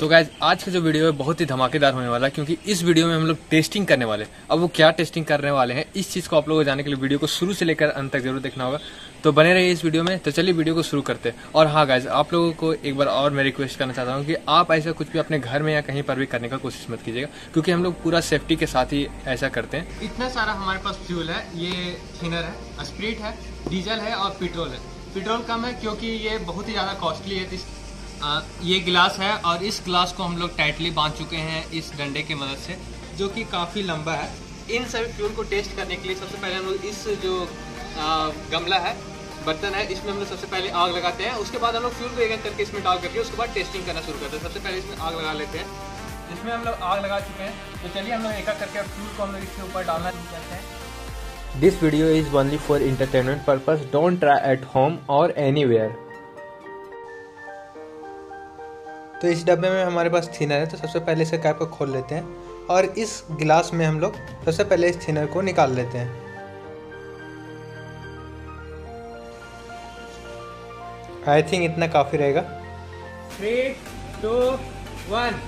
तो गाइज़ आज का जो वीडियो है बहुत ही धमाकेदार होने वाला है, क्योंकि इस वीडियो में हम लोग टेस्टिंग करने वाले हैं। अब वो क्या टेस्टिंग करने वाले हैं, इस चीज़ को आप लोगों को जाने के लिए वीडियो को शुरू से लेकर अंत तक ज़रूर देखना होगा। तो बने रहिए इस वीडियो में तो चलिए वीडियो को शुरू करते हैं। और हाँ गाइज़ आप लोगों को एक बार और मैं रिक्वेस्ट करना चाहता हूँ कि आप ऐसा कुछ भी अपने घर में या कहीं पर भी करने का कोशिश मत कीजिएगा, क्योंकि हम लोग पूरा सेफ्टी के साथ ही ऐसा करते हैं। इतना सारा हमारे पास फ्यूल है, ये थिनर है स्प्रिट है डीजल है और पेट्रोल है। पेट्रोल कम है क्योंकि ये बहुत ही ज़्यादा कॉस्टली है आ, ये गिलास है और इस गिलास को हम लोग टाइटली बाँध चुके हैं इस डंडे की मदद से जो कि काफ़ी लंबा है। इन सभी फ्यूल को टेस्ट करने के लिए सबसे पहले हम लोग इस जो आ, गमला है बर्तन है इसमें हम लोग सबसे पहले आग लगाते हैं। उसके बाद हम लोग फ्यूल को एक करके इसमें डाल करके उसके बाद टेस्टिंग करना शुरू करते हैं। सबसे पहले इसमें आग लगा लेते हैं। इसमें हम लोग आग लगा चुके हैं तो चलिए हम लोग एक करके फ्यूल को हम लोग इसके ऊपर डालना शुरू करते हैं। This video is only for entertainment purpose. Don't try at home or anywhere. तो इस डब्बे में हमारे पास थिनर है तो सबसे पहले इसे कैप को खोल लेते हैं और इस गिलास में हम लोग सबसे पहले इस थिनर को निकाल लेते हैं। आई थिंक इतना काफ़ी रहेगा। थ्री टू वन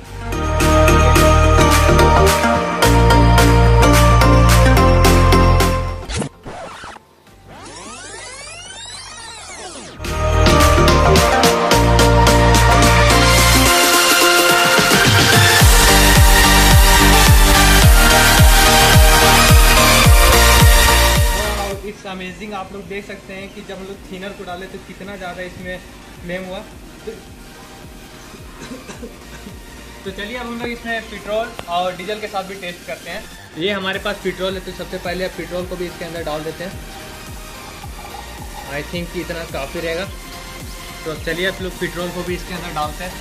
अमेजिंग आप लोग देख सकते हैं कि जब हम लोग थिनर को डाले तो कितना ज़्यादा इसमें फ्लेम हुआ। तो, तो चलिए अब हम लोग इसमें पेट्रोल और डीजल के साथ भी टेस्ट करते हैं। ये हमारे पास पेट्रोल है तो सबसे पहले आप पेट्रोल को भी इसके अंदर डाल देते हैं। आई थिंक इतना काफ़ी रहेगा। तो चलिए आप लोग पेट्रोल को भी इसके अंदर डालते हैं।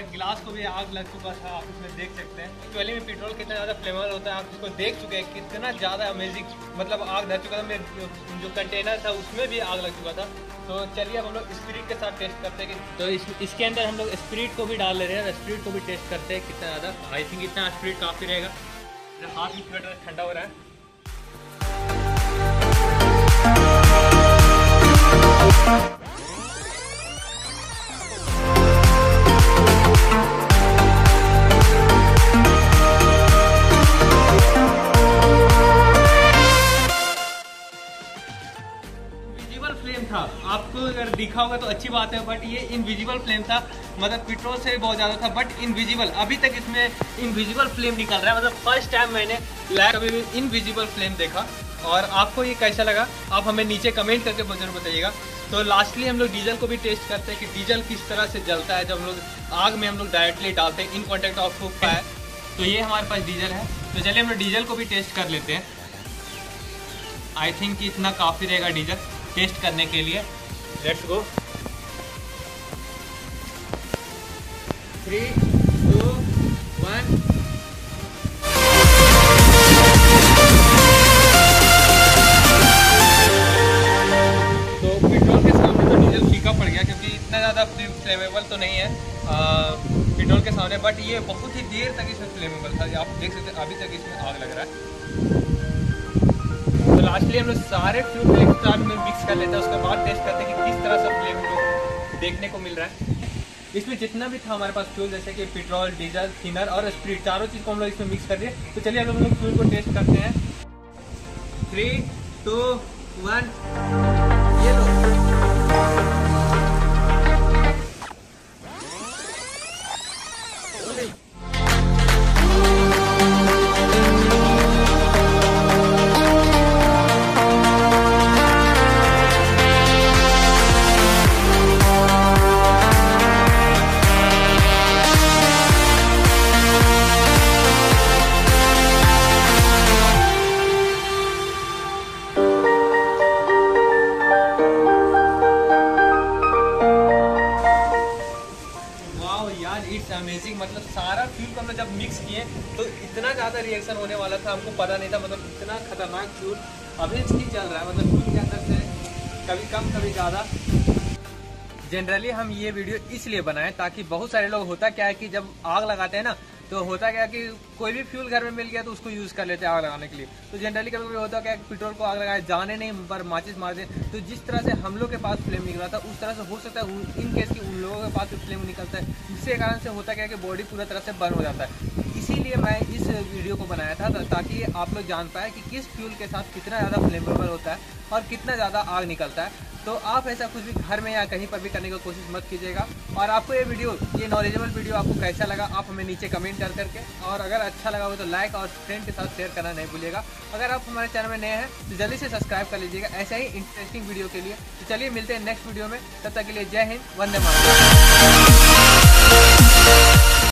मेरे गिलास को भी आग लग चुका था आप इसमें देख सकते हैं। एक्चुअली में पेट्रोल कितना ज़्यादा फ्लेवर होता है आप इसको देख चुके हैं कितना ज़्यादा अमेजिंग मतलब आग धर चुका था मेरे जो कंटेनर था उसमें भी आग लग चुका था। तो चलिए अब हम लोग स्प्रिट के साथ टेस्ट करते हैं तो इस, इसके अंदर हम लोग स्प्रिट को भी डाल ले रहे हैं स्प्रिट को भी टेस्ट करते हैं कितना ज़्यादा। आई थिंक इतना स्प्रिट काफ़ी रहेगा। हाथ भी पूरा ठंडा हो रहा है। दिखा होगा तो अच्छी बात है बट ये इनविजिबल फ्लेम था। मतलब पेट्रोल से भी बहुत ज़्यादा था बट इनविजिबल अभी तक इसमें इनविजिबल फ्लेम निकल रहा है। मतलब फ़र्स्ट टाइम मैंने लाइक अभी भी इनविजिबल फ्लेम देखा। और आपको ये कैसा लगा? आप हमें नीचे कमेंट करके ज़रूर बताइएगा। तो लास्टली हम लोग डीजल को भी टेस्ट करते हैं कि डीजल किस तरह से जलता है। जब हम लोग आग में हम लोग डायरेक्टली डालते हैं इन कॉन्टेक्ट ऑफ़ फूक फायर तो ये हमारे पास डीजल है। तो चलिए हम लोग डीजल को भी टेस्ट कर लेते हैं। आई थिंक इतना काफ़ी रहेगा डीजल टेस्ट करने के लिए। Let's go three two one तो पेट्रोल के सामने तो डीजल फीका पड़ गया क्योंकि इतना ज़्यादा फ्लेमेबल तो नहीं है। पेट्रोल के सामने बट ये बहुत ही देर तक इसमें फ्लेमेबल था। आप देख सकते हैं अभी तक इसमें आग लग रहा है। लास्टली हम लोग सारे फ्रूट एक साथ में मिक्स कर लेते हैं, उसके बाद टेस्ट करते हैं कि किस तरह से फ्लेम को देखने को मिल रहा है। इसमें जितना भी था हमारे पास फ्यूल जैसे कि पेट्रोल डीजल थिनर और स्प्रिट चारों चीज़ को हम लोग इसमें मिक्स कर दिए। तो चलिए हम लोग फ्यूल को टेस्ट करते हैं। थ्री टू वन किए तो इतना ज़्यादा रिएक्शन होने वाला था, हमको पता नहीं था मतलब इतना खतरनाक फ्यूल अभी ठीक चल रहा है मतलब फ्यूल के अंदर से कभी कम, कभी ज़्यादा। जनरली हम ये वीडियो इसलिए बनाए ताकि बहुत सारे लोग, होता क्या है कि जब आग लगाते हैं ना तो होता क्या कि कोई भी फ्यूल घर में मिल गया तो उसको यूज़ कर लेते हैं आग लगाने के लिए। तो जनरली कभी कभी होता क्या कि पेट्रोल को आग लगाए, जाने नहीं, पर माचिस मार दे। तो जिस तरह से हम लोग के पास फ्लेम निकला था, उस तरह से हो सकता है इन केस की उन लोगों के पास भी फ्लेम निकलता है, जिसके कारण से होता क्या कि बॉडी पूरा तरह से बर्न हो जाता है। इसीलिए मैं इस वीडियो को बनाया था ताकि आप लोग जान पाए कि किस फ्यूल के साथ कितना ज़्यादा फ्लेमेबल होता है और कितना ज़्यादा आग निकलता है। तो आप ऐसा कुछ भी घर में या कहीं पर भी करने की कोशिश मत कीजिएगा। और आपको ये वीडियो, ये नॉलेजेबल वीडियो आपको कैसा लगा, आप हमें नीचे कमेंट कर करके। और अगर अच्छा लगा हो तो लाइक और फ्रेंड के साथ शेयर करना नहीं भूलिएगा। अगर आप हमारे चैनल में नए हैं तो जल्दी से सब्सक्राइब कर लीजिएगा ऐसे ही इंटरेस्टिंग वीडियो के लिए। तो चलिए मिलते हैं नेक्स्ट वीडियो में, तब तक के लिए जय हिंद, वंदे मातरम।